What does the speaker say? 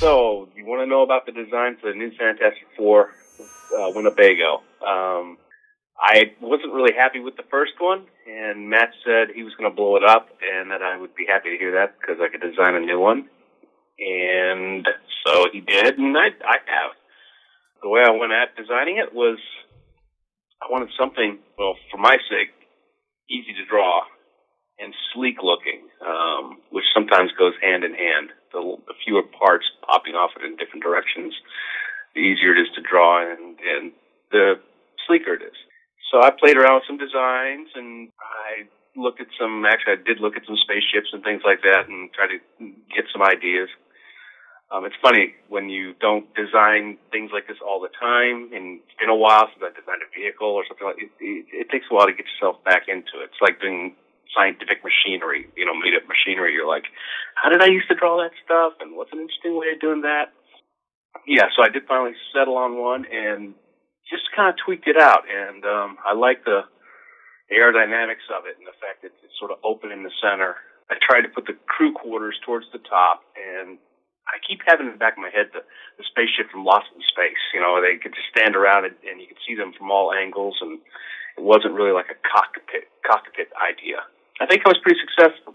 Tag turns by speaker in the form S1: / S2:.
S1: So, you want to know about the design for the new Fantastic Four uh, Winnebago? Um, I wasn't really happy with the first one, and Matt said he was going to blow it up, and that I would be happy to hear that because I could design a new one. And so he did, and I, I have. The way I went at designing it was I wanted something, well, for my sake, easy to draw and sleek looking, um, which sometimes goes hand in hand. The, the in different directions, the easier it is to draw and, and the sleeker it is. So I played around with some designs and I looked at some, actually I did look at some spaceships and things like that and try to get some ideas. Um, it's funny when you don't design things like this all the time, and it's been a while since I designed a vehicle or something like it, it, it takes a while to get yourself back into it. It's like doing scientific machinery, you know, made up machinery. You're like, how did I used to draw that stuff? And what's an interesting way of doing that? Yeah, so I did finally settle on one and just kind of tweaked it out. And um, I like the, aerodynamics of it and the fact that it's sort of open in the center. I tried to put the crew quarters towards the top and I keep having in the back of my head the, the spaceship from Lost in Space. You know, they could just stand around and, and you could see them from all angles, and it wasn't really like a cockpit cockpit idea. I think I was pretty successful.